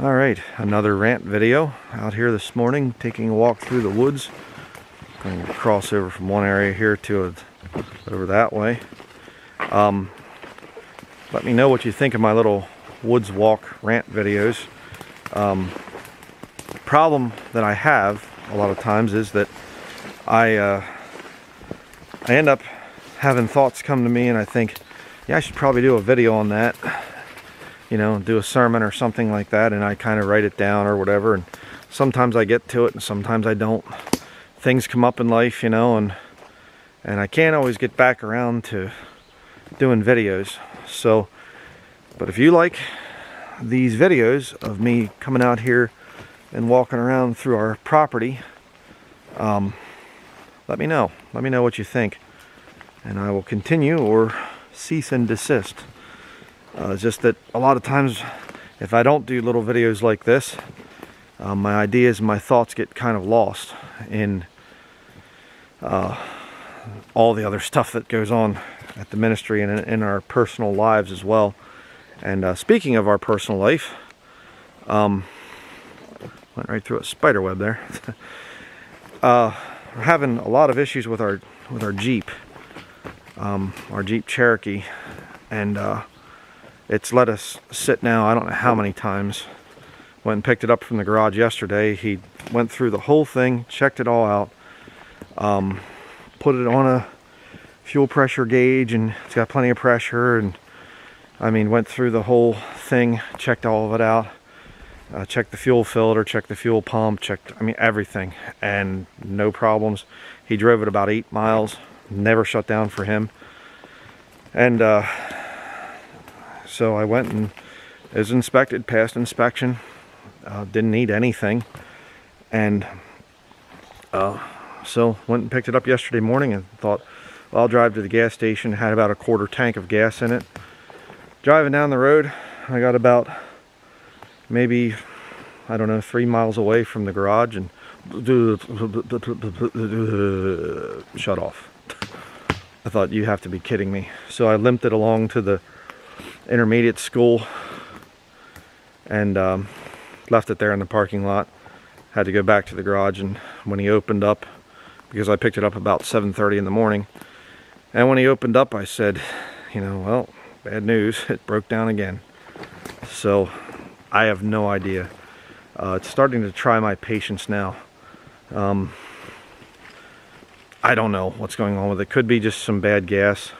All right, another rant video out here this morning, taking a walk through the woods. Going to cross over from one area here to a, over that way. Um, let me know what you think of my little woods walk rant videos. Um, problem that I have a lot of times is that I uh, I end up having thoughts come to me and I think, yeah, I should probably do a video on that you know, do a sermon or something like that, and I kind of write it down or whatever. And sometimes I get to it, and sometimes I don't. Things come up in life, you know, and and I can't always get back around to doing videos. So, but if you like these videos of me coming out here and walking around through our property, um, let me know. Let me know what you think, and I will continue or cease and desist. Uh, just that a lot of times if I don't do little videos like this, uh, my ideas and my thoughts get kind of lost in uh, all the other stuff that goes on at the ministry and in, in our personal lives as well. And uh, speaking of our personal life, um, went right through a spider web there. uh, we're having a lot of issues with our with our Jeep, um, our Jeep Cherokee, and uh, it's let us sit now I don't know how many times. Went and picked it up from the garage yesterday. He went through the whole thing checked it all out um, put it on a fuel pressure gauge and it's got plenty of pressure and I mean went through the whole thing checked all of it out uh, checked the fuel filter checked the fuel pump checked I mean everything and no problems. He drove it about eight miles never shut down for him. And uh, so I went and was inspected, passed inspection, uh, didn't need anything. And uh, so went and picked it up yesterday morning and thought, well, I'll drive to the gas station. Had about a quarter tank of gas in it. Driving down the road, I got about maybe, I don't know, three miles away from the garage and shut off. I thought, you have to be kidding me. So I limped it along to the intermediate school and um, left it there in the parking lot. Had to go back to the garage and when he opened up, because I picked it up about 7.30 in the morning, and when he opened up I said, you know, well, bad news, it broke down again. So I have no idea. Uh, it's starting to try my patience now. Um, I don't know what's going on with it. Could be just some bad gas.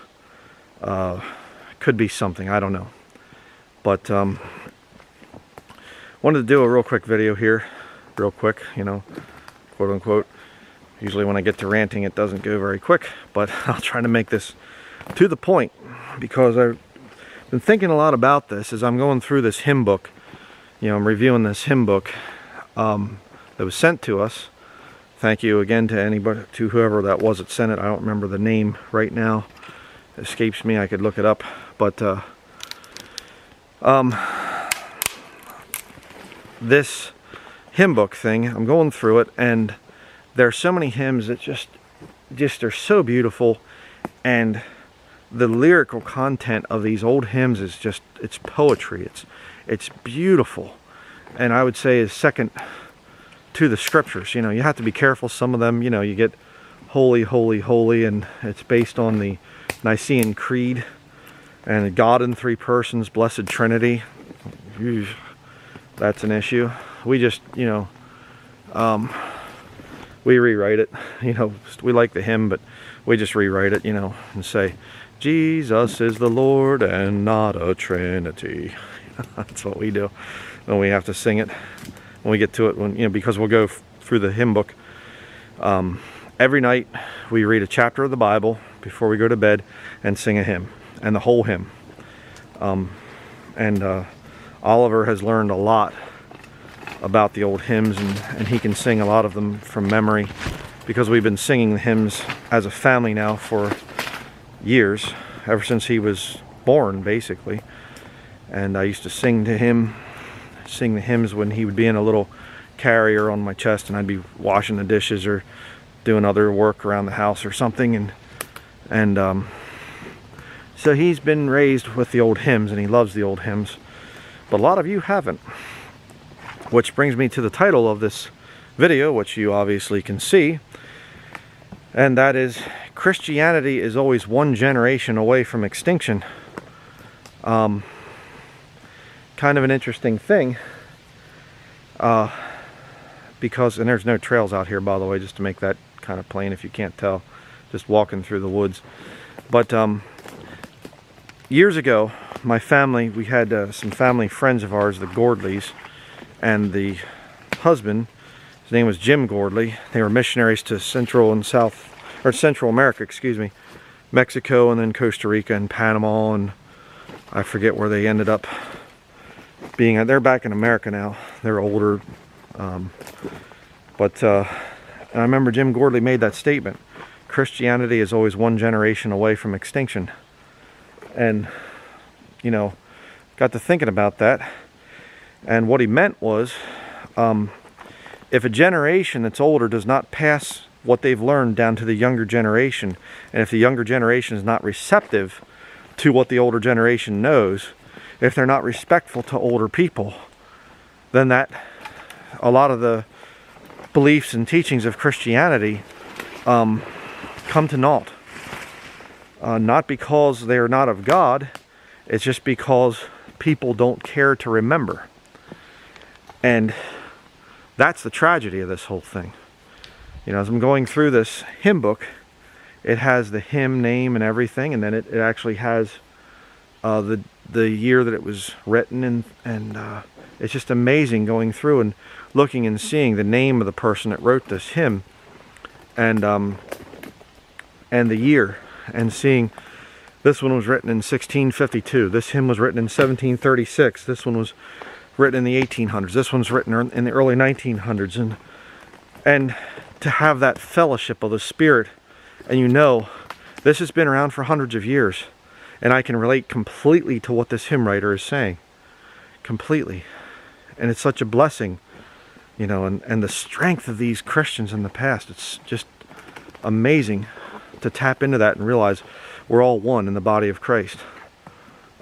Uh, could be something, I don't know. But um, wanted to do a real quick video here, real quick, you know, quote unquote. Usually when I get to ranting it doesn't go very quick, but I'll try to make this to the point because I've been thinking a lot about this as I'm going through this hymn book. You know, I'm reviewing this hymn book um, that was sent to us. Thank you again to anybody, to whoever that was that sent it. I don't remember the name right now escapes me. I could look it up, but uh, um, this hymn book thing, I'm going through it, and there are so many hymns that just, just are so beautiful, and the lyrical content of these old hymns is just, it's poetry. It's, it's beautiful, and I would say is second to the scriptures. You know, you have to be careful. Some of them, you know, you get holy, holy, holy, and it's based on the Nicene Creed and God in three persons, Blessed Trinity. That's an issue. We just, you know, um, we rewrite it. You know, we like the hymn, but we just rewrite it, you know, and say, Jesus is the Lord and not a Trinity. That's what we do when we have to sing it. When we get to it, when you know, because we'll go through the hymn book. Um, every night we read a chapter of the Bible before we go to bed and sing a hymn and the whole hymn. Um, and uh, Oliver has learned a lot about the old hymns and, and he can sing a lot of them from memory because we've been singing the hymns as a family now for years, ever since he was born basically. And I used to sing to him, sing the hymns when he would be in a little carrier on my chest and I'd be washing the dishes or doing other work around the house or something and and um, so he's been raised with the old hymns and he loves the old hymns but a lot of you haven't Which brings me to the title of this video, which you obviously can see. And that is Christianity is always one generation away from extinction. Um, kind of an interesting thing. Uh, because, and there's no trails out here, by the way, just to make that kind of plain if you can't tell. Just walking through the woods. But um, years ago, my family, we had uh, some family friends of ours, the Gordleys, and the husband, his name was Jim Gordley. They were missionaries to Central and South, or Central America, excuse me, Mexico and then Costa Rica and Panama and I forget where they ended up being. They're back in America now. They're older. Um, but uh, I remember Jim Gordley made that statement. Christianity is always one generation away from extinction. And, you know, got to thinking about that. And what he meant was, um, if a generation that's older does not pass what they've learned down to the younger generation, and if the younger generation is not receptive to what the older generation knows, if they're not respectful to older people, then that a lot of the beliefs and teachings of Christianity um, come to naught. Uh, not because they are not of God, it's just because people don't care to remember. And that's the tragedy of this whole thing. You know, as I'm going through this hymn book, it has the hymn name and everything, and then it, it actually has uh, the the year that it was written, and and uh, it's just amazing going through and looking and seeing the name of the person that wrote this hymn, and um, and the year, and seeing this one was written in 1652. This hymn was written in 1736. This one was written in the 1800s. This one's written in the early 1900s, and and to have that fellowship of the Spirit, and you know, this has been around for hundreds of years, and I can relate completely to what this hymn writer is saying, completely, and it's such a blessing, you know, and and the strength of these Christians in the past. It's just amazing to tap into that and realize we're all one in the body of Christ.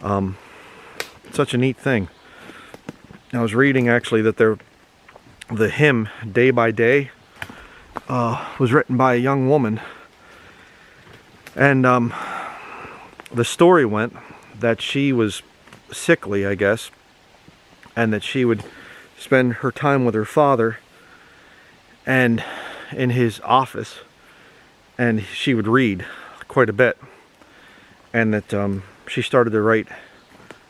Um, such a neat thing. I was reading actually that there, the hymn "Day by Day" uh, was written by a young woman, and um, the story went that she was sickly, I guess, and that she would spend her time with her father and in his office, and she would read quite a bit, and that um, she started to write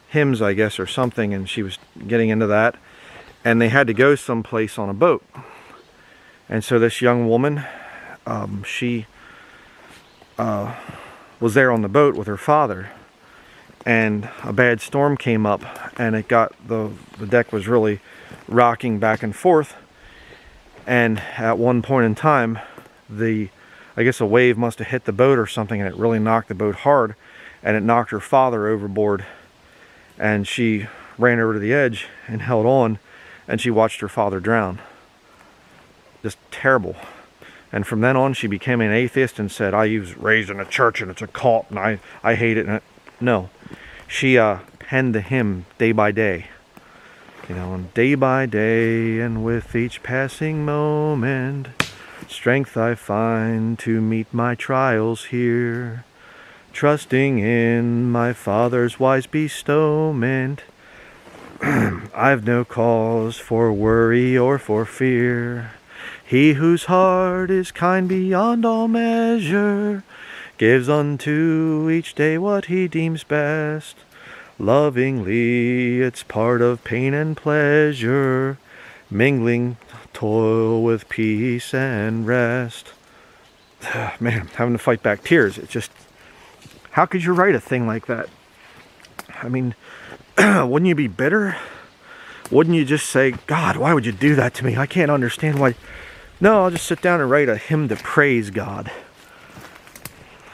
hymns, I guess, or something, and she was getting into that. And they had to go someplace on a boat. And so this young woman, um, she uh, was there on the boat with her father. And a bad storm came up, and it got the, the deck was really rocking back and forth. And at one point in time, the I guess a wave must have hit the boat or something, and it really knocked the boat hard, and it knocked her father overboard and she ran over to the edge and held on and she watched her father drown. Just terrible. And from then on, she became an atheist and said, I was raised in a church and it's a cult and I, I hate it. And no, she uh, penned the hymn day by day. You know, and day by day and with each passing moment, strength I find to meet my trials here trusting in my Father's wise bestowment. I've no cause for worry or for fear. He whose heart is kind beyond all measure gives unto each day what he deems best. Lovingly, it's part of pain and pleasure, mingling toil with peace and rest. Man, having to fight back tears. It just how could you write a thing like that? I mean, wouldn't you be bitter? Wouldn't you just say, God, why would you do that to me? I can't understand why. No, I'll just sit down and write a hymn to praise God.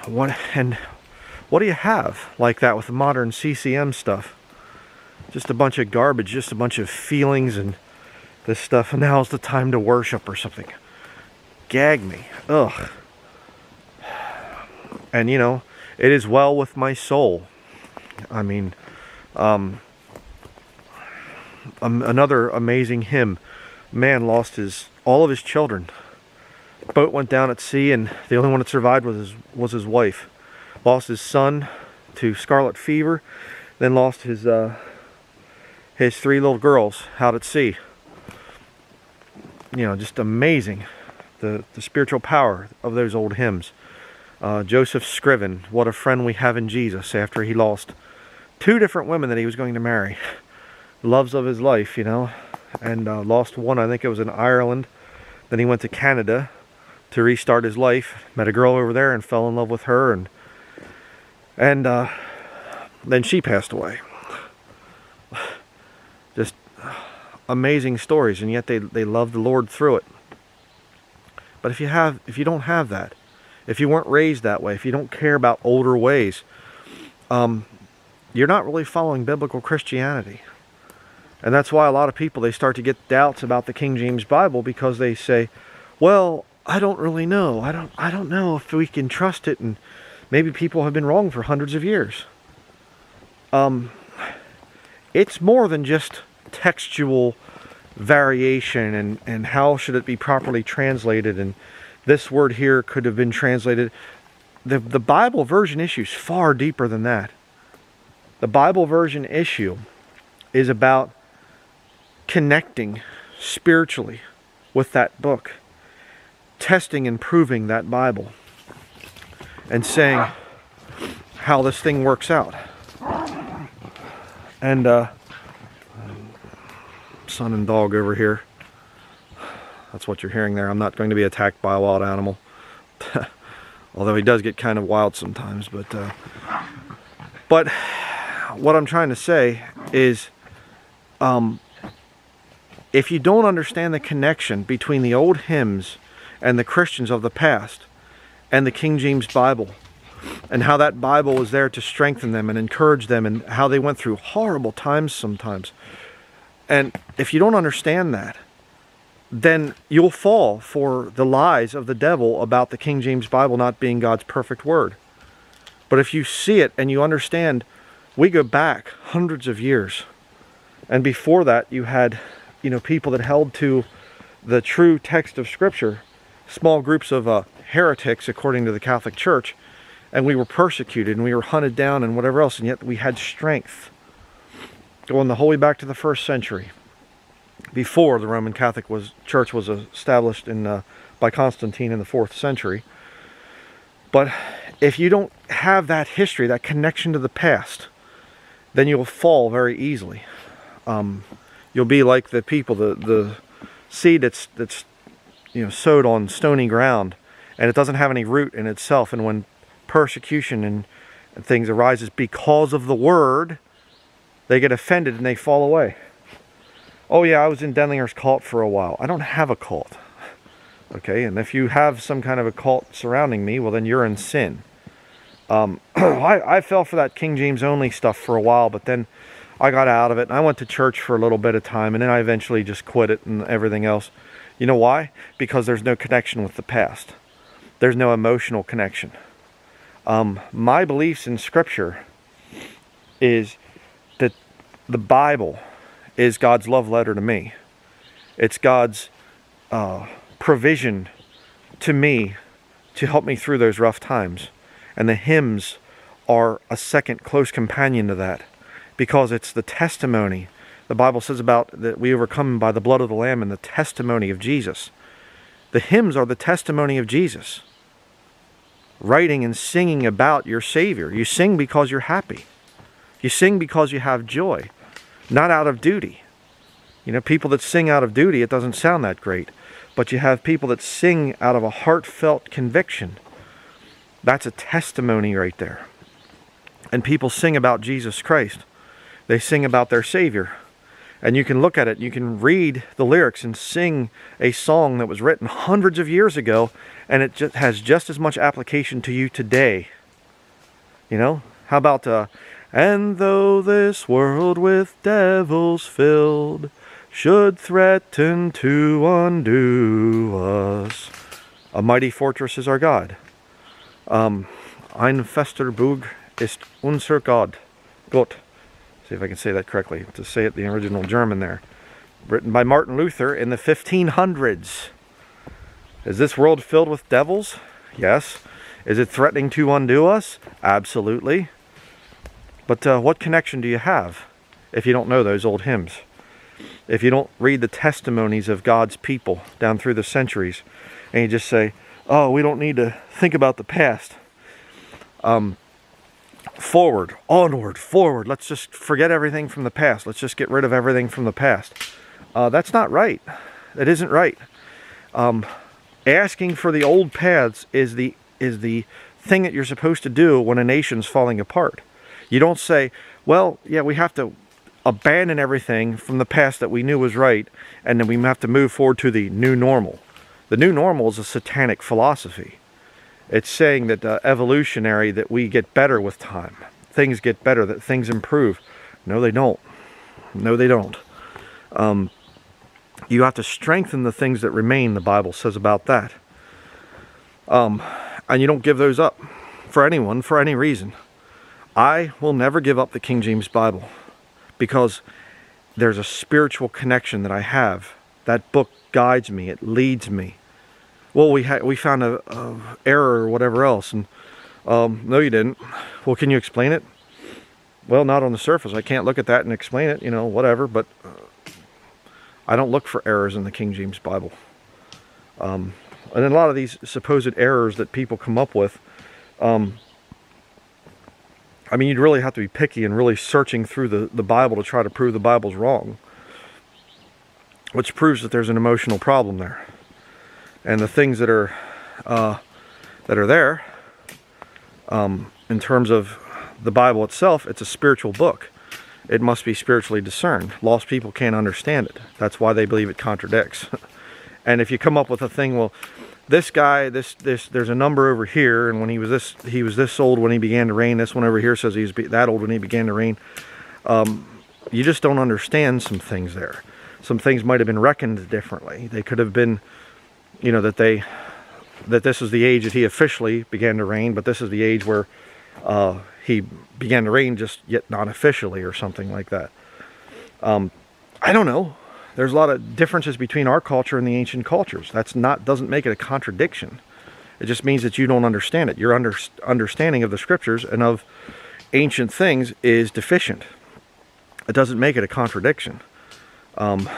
What and what do you have like that with modern CCM stuff? Just a bunch of garbage, just a bunch of feelings and this stuff. And now's the time to worship or something. Gag me. Ugh. And you know, it is well with my soul. I mean, um, um, another amazing hymn. Man lost his all of his children. Boat went down at sea, and the only one that survived was his was his wife. Lost his son to scarlet fever, then lost his uh, his three little girls out at sea. You know, just amazing the the spiritual power of those old hymns. Uh, Joseph Scriven, what a friend we have in Jesus after he lost two different women that he was going to marry. Loves of his life, you know, and uh, lost one, I think it was in Ireland. Then he went to Canada to restart his life. Met a girl over there and fell in love with her, and and uh, then she passed away. Just amazing stories, and yet they they love the Lord through it. But if you have, if you don't have that, if you weren't raised that way, if you don't care about older ways, um, you're not really following biblical Christianity. And that's why a lot of people they start to get doubts about the King James Bible because they say, "Well, I don't really know. I don't I don't know if we can trust it and maybe people have been wrong for hundreds of years." Um it's more than just textual variation and and how should it be properly translated and this word here could have been translated. The, the Bible version issue is far deeper than that. The Bible version issue is about connecting spiritually with that book, testing and proving that Bible, and saying how this thing works out. And uh, son and dog over here. That's what you're hearing there. I'm not going to be attacked by a wild animal. Although he does get kind of wild sometimes. But, uh, but what I'm trying to say is um, if you don't understand the connection between the old hymns and the Christians of the past and the King James Bible and how that Bible was there to strengthen them and encourage them and how they went through horrible times sometimes. And if you don't understand that, then you'll fall for the lies of the devil about the King James Bible not being God's perfect word. But if you see it and you understand, we go back hundreds of years. And before that, you had, you know, people that held to the true text of Scripture, small groups of uh, heretics, according to the Catholic Church, and we were persecuted and we were hunted down and whatever else, and yet we had strength. Going the whole way back to the first century before the Roman Catholic was Church was established in uh, by Constantine in the fourth century. But if you don't have that history, that connection to the past, then you'll fall very easily. Um, you'll be like the people, the the seed that's that's you know sowed on stony ground, and it doesn't have any root in itself. And when persecution and, and things arises because of the word, they get offended and they fall away. Oh yeah, I was in Denlinger's cult for a while. I don't have a cult. Okay, and if you have some kind of a cult surrounding me, well then you're in sin. Um, I, I fell for that King James only stuff for a while, but then I got out of it and I went to church for a little bit of time and then I eventually just quit it and everything else. You know why? Because there's no connection with the past. There's no emotional connection. Um, my beliefs in Scripture is the Bible is God's love letter to me. It's God's uh, provision to me to help me through those rough times. And the hymns are a second close companion to that because it's the testimony. The Bible says about that we overcome by the blood of the Lamb and the testimony of Jesus. The hymns are the testimony of Jesus. Writing and singing about your Savior. You sing because you're happy. You sing because you have joy not out of duty. You know, people that sing out of duty, it doesn't sound that great. But you have people that sing out of a heartfelt conviction. That's a testimony right there. And people sing about Jesus Christ. They sing about their Savior. And you can look at it, you can read the lyrics and sing a song that was written hundreds of years ago, and it just has just as much application to you today. You know, how about uh, and though this world with devils filled should threaten to undo us, a mighty fortress is our God. Um, ein fester Burg ist unser Gott. Gott. See if I can say that correctly. To say it the original German there. Written by Martin Luther in the 1500s. Is this world filled with devils? Yes. Is it threatening to undo us? Absolutely. But uh, what connection do you have if you don't know those old hymns? If you don't read the testimonies of God's people down through the centuries and you just say, oh, we don't need to think about the past. Um, forward, onward, forward. Let's just forget everything from the past. Let's just get rid of everything from the past. Uh, that's not right. That isn't right. Um, asking for the old paths is the is the thing that you're supposed to do when a nation's falling apart. You don't say, well, yeah, we have to abandon everything from the past that we knew was right, and then we have to move forward to the new normal. The new normal is a satanic philosophy. It's saying that uh, evolutionary, that we get better with time. Things get better, that things improve. No, they don't. No, they don't. Um, you have to strengthen the things that remain, the Bible says about that. Um, and you don't give those up for anyone, for any reason. I will never give up the King James Bible because there's a spiritual connection that I have. That book guides me, it leads me. Well, we we found a, error or whatever else, and um, no, you didn't. Well, can you explain it? Well, not on the surface. I can't look at that and explain it. You know, whatever. But uh, I don't look for errors in the King James Bible. Um, and a lot of these supposed errors that people come up with, um, I mean, you'd really have to be picky and really searching through the, the Bible to try to prove the Bible's wrong. Which proves that there's an emotional problem there. And the things that are uh, that are there, um, in terms of the Bible itself, it's a spiritual book. It must be spiritually discerned. Lost people can't understand it. That's why they believe it contradicts. and if you come up with a thing, well, this guy, this this there's a number over here, and when he was this he was this old when he began to reign. This one over here says he's that old when he began to reign. Um, you just don't understand some things there. Some things might have been reckoned differently. They could have been, you know, that they that this is the age that he officially began to reign, but this is the age where uh, he began to reign, just yet not officially, or something like that. Um, I don't know there's a lot of differences between our culture and the ancient cultures. That's not doesn't make it a contradiction. It just means that you don't understand it. Your under, understanding of the scriptures and of ancient things is deficient. It doesn't make it a contradiction. Um,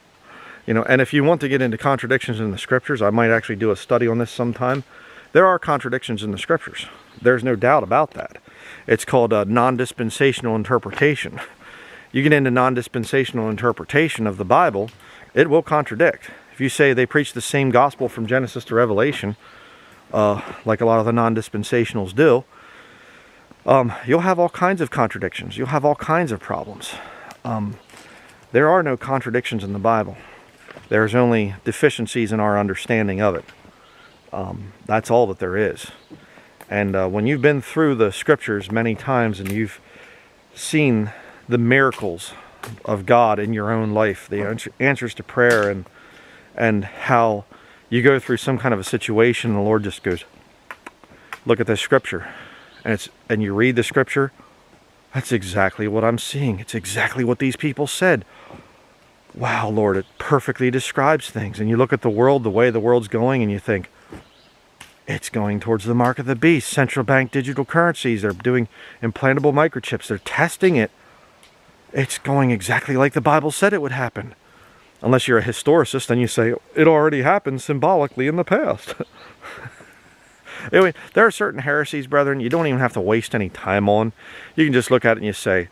you know, and if you want to get into contradictions in the scriptures, I might actually do a study on this sometime. There are contradictions in the scriptures. There's no doubt about that. It's called a non-dispensational interpretation you get into non-dispensational interpretation of the Bible, it will contradict. If you say they preach the same gospel from Genesis to Revelation, uh, like a lot of the non-dispensationals do, um, you'll have all kinds of contradictions. You'll have all kinds of problems. Um, there are no contradictions in the Bible. There's only deficiencies in our understanding of it. Um, that's all that there is. And uh, when you've been through the scriptures many times and you've seen the miracles of God in your own life, the answers to prayer, and and how you go through some kind of a situation, and the Lord just goes, "Look at this scripture," and it's and you read the scripture. That's exactly what I'm seeing. It's exactly what these people said. Wow, Lord, it perfectly describes things. And you look at the world, the way the world's going, and you think, it's going towards the mark of the beast. Central bank digital currencies, they're doing implantable microchips. They're testing it it's going exactly like the Bible said it would happen. Unless you're a historicist and you say, it already happened symbolically in the past. anyway, there are certain heresies, brethren, you don't even have to waste any time on. You can just look at it and you say,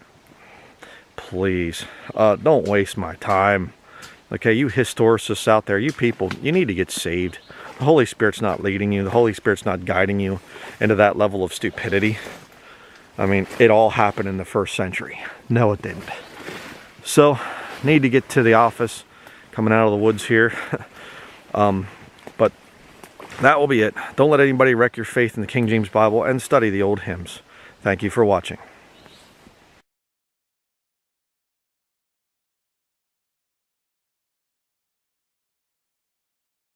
please, uh, don't waste my time. Okay, you historicists out there, you people, you need to get saved. The Holy Spirit's not leading you. The Holy Spirit's not guiding you into that level of stupidity. I mean, it all happened in the first century. No, it didn't. So, need to get to the office, coming out of the woods here. um, but that will be it. Don't let anybody wreck your faith in the King James Bible and study the old hymns. Thank you for watching.